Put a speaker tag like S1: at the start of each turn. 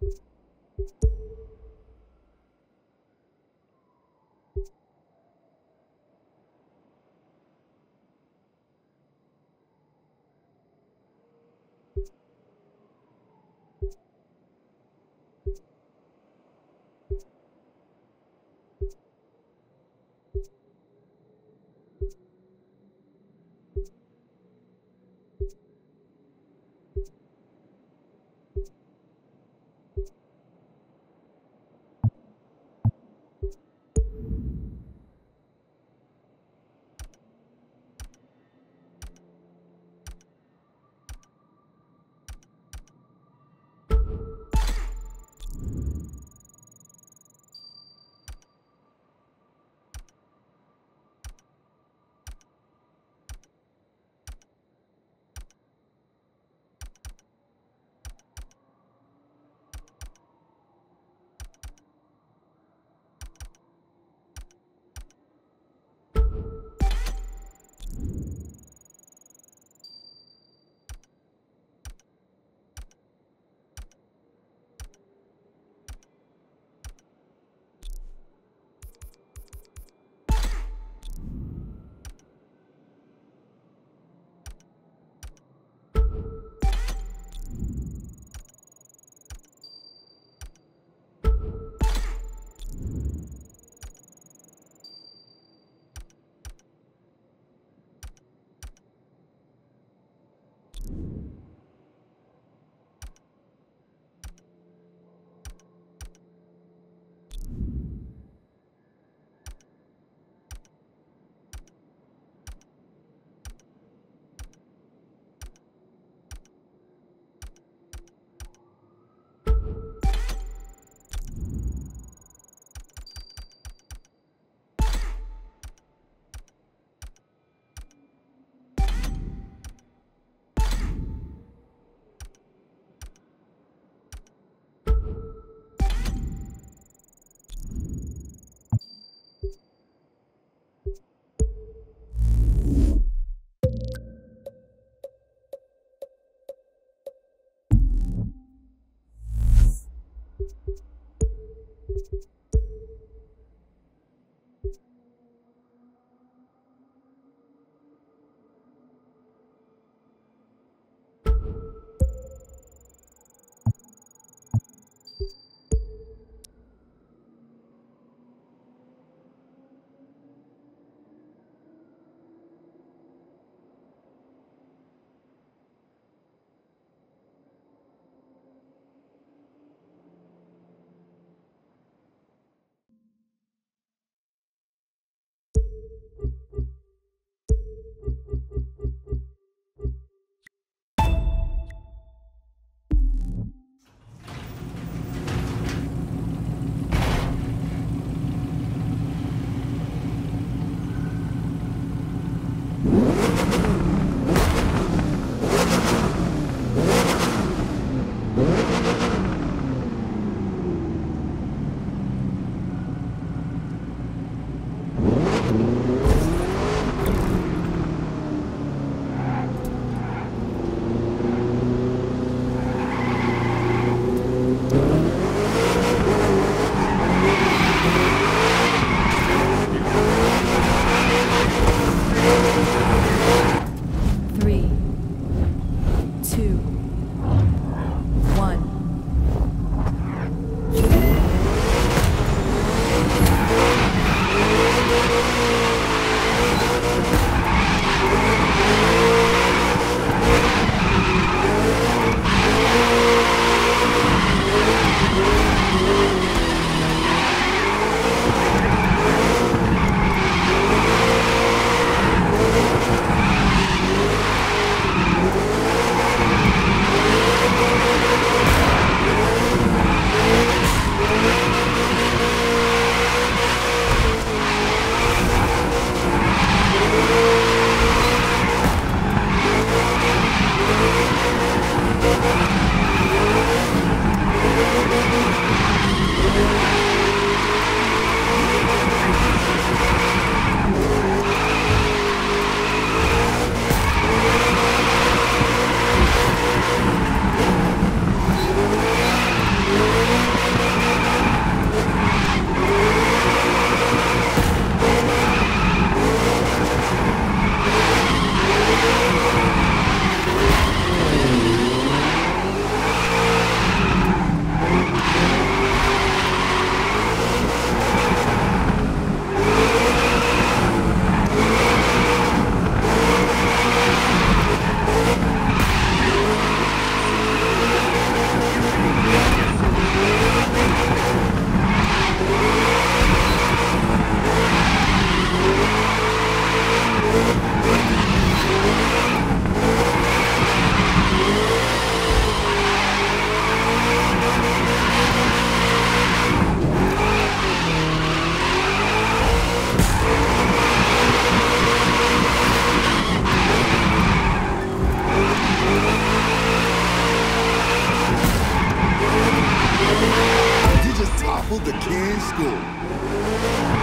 S1: you the Cairns School.